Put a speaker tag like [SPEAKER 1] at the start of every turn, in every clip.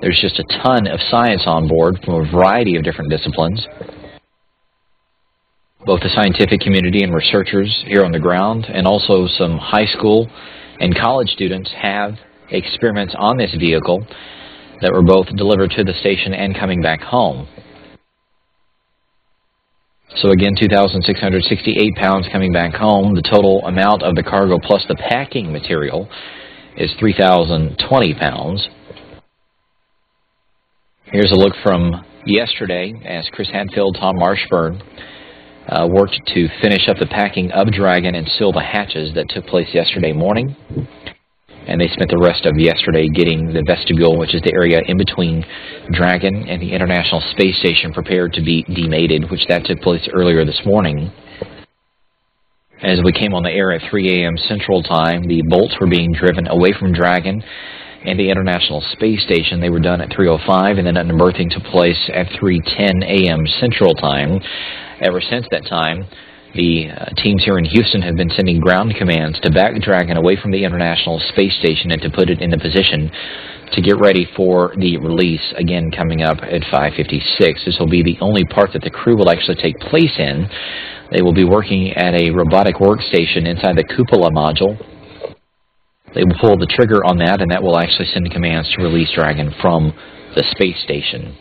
[SPEAKER 1] There's just a ton of science on board from a variety of different disciplines. Both the scientific community and researchers here on the ground, and also some high school and college students have experiments on this vehicle that were both delivered to the station and coming back home. So again, 2,668 pounds coming back home. The total amount of the cargo plus the packing material is 3,020 pounds. Here's a look from yesterday as Chris Hadfield, Tom Marshburn uh, worked to finish up the packing of Dragon and seal the hatches that took place yesterday morning. And they spent the rest of yesterday getting the vestibule, which is the area in between Dragon and the International Space Station, prepared to be demated, which that took place earlier this morning. As we came on the air at 3 a.m. Central Time, the bolts were being driven away from Dragon and the International Space Station. They were done at 3.05, and then unberthing took place at 3.10 a.m. Central Time. Ever since that time, the uh, teams here in Houston have been sending ground commands to back Dragon away from the International Space Station and to put it in a position to get ready for the release, again coming up at 5.56. This will be the only part that the crew will actually take place in. They will be working at a robotic workstation inside the cupola module. They will pull the trigger on that, and that will actually send commands to release Dragon from the space station.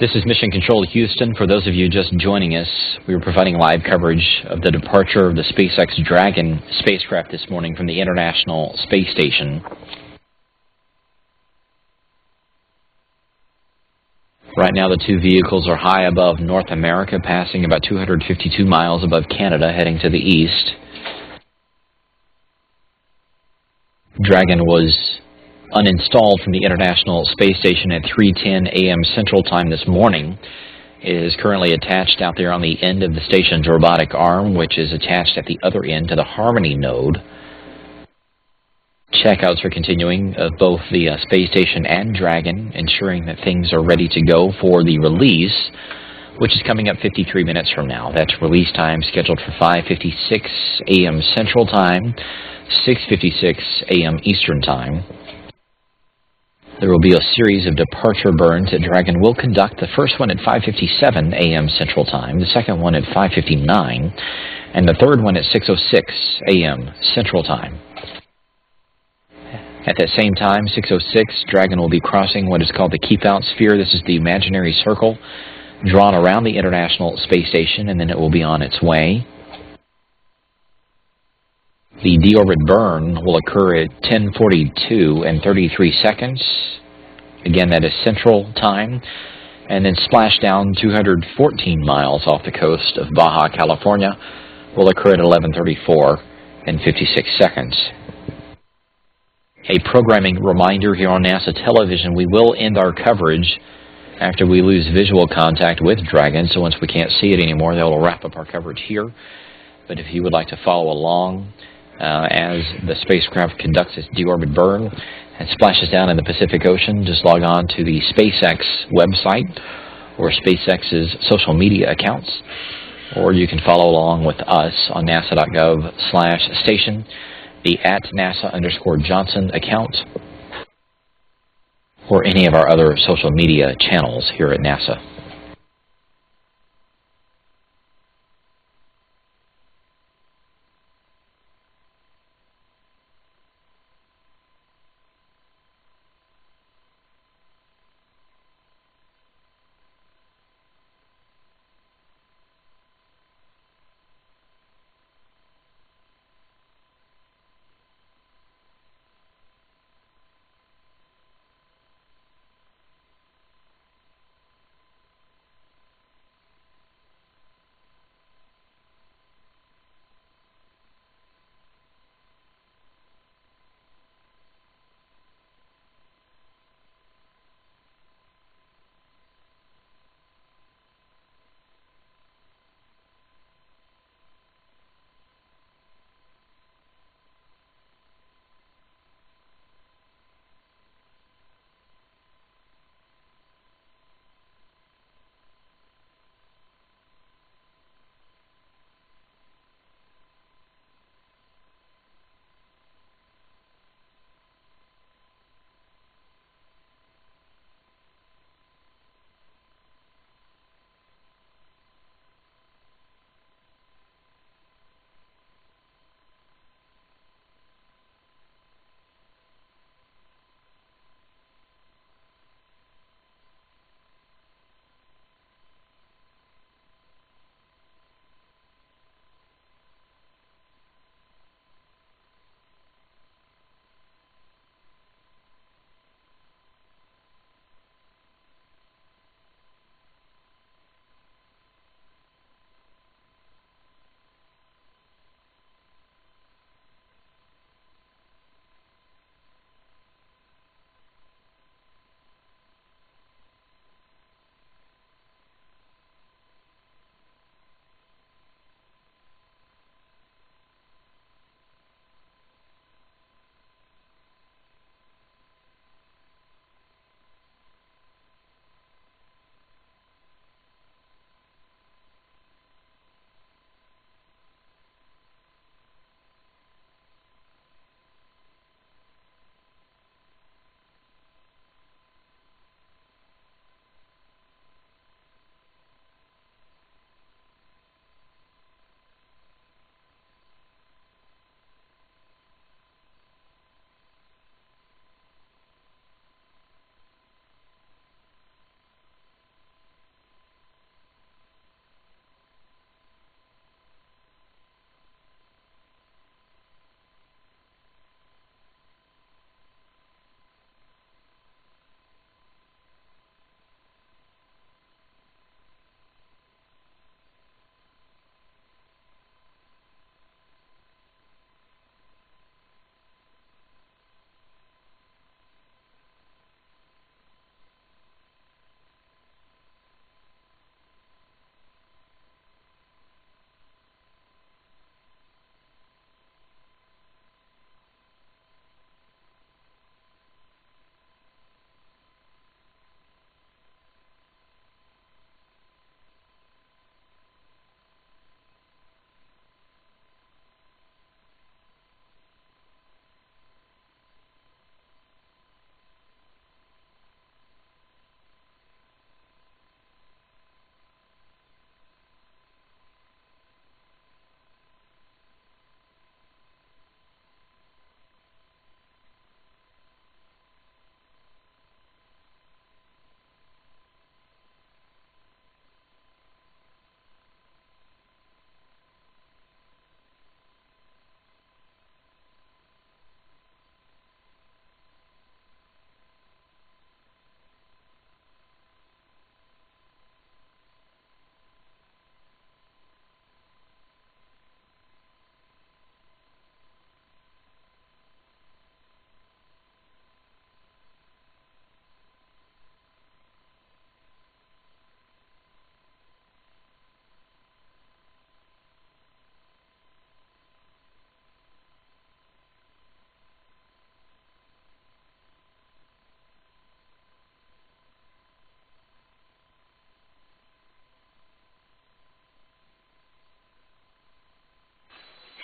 [SPEAKER 1] This is Mission Control Houston. For those of you just joining us, we were providing live coverage of the departure of the SpaceX Dragon spacecraft this morning from the International Space Station. Right now, the two vehicles are high above North America, passing about 252 miles above Canada, heading to the east. Dragon was uninstalled from the International Space Station at 3:10 a.m. Central Time this morning. It is currently attached out there on the end of the station's robotic arm, which is attached at the other end to the Harmony node. Checkouts are continuing of both the uh, space station and Dragon, ensuring that things are ready to go for the release, which is coming up 53 minutes from now. That's release time scheduled for 5:56 a.m. Central Time, 6:56 a.m. Eastern Time. There will be a series of departure burns that Dragon will conduct. The first one at 5:57 a.m. Central Time, the second one at 5:59, and the third one at 6:06 a.m. Central Time. At that same time, 6:06, Dragon will be crossing what is called the Keep Out Sphere. This is the imaginary circle drawn around the International Space Station, and then it will be on its way. The deorbit burn will occur at 10:42 and 33 seconds. Again, that is Central Time, and then splashdown 214 miles off the coast of Baja California will occur at 11:34 and 56 seconds. A programming reminder here on NASA television: we will end our coverage after we lose visual contact with Dragon. So once we can't see it anymore, that will wrap up our coverage here. But if you would like to follow along uh, as the spacecraft conducts its deorbit burn and splashes down in the Pacific Ocean, just log on to the SpaceX website or SpaceX's social media accounts, or you can follow along with us on nasa.gov slash station, the at NASA underscore Johnson account, or any of our other social media channels here at NASA.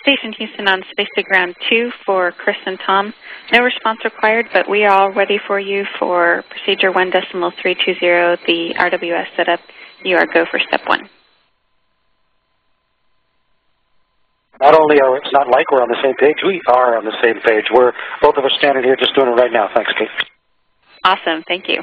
[SPEAKER 2] Station Houston on Space to Ground 2 for Chris and Tom. No response required, but we are all ready for you for procedure 1 decimal 320, the RWS setup. You are go for step 1.
[SPEAKER 3] Not only are it's not like we're on the same page, we are on the same page. We're both of us standing here just doing it right now. Thanks, Kate.
[SPEAKER 2] Awesome. Thank you.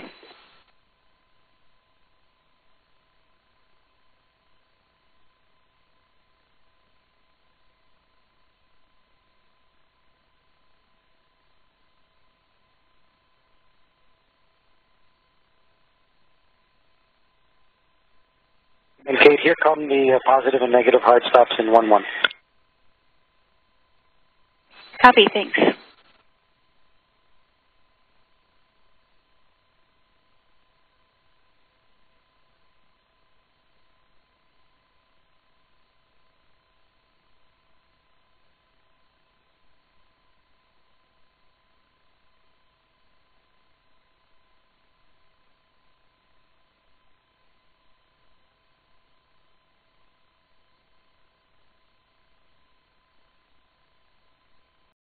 [SPEAKER 3] And Kate, here come the uh, positive and negative hard stops in 1-1.
[SPEAKER 2] Copy. Thanks.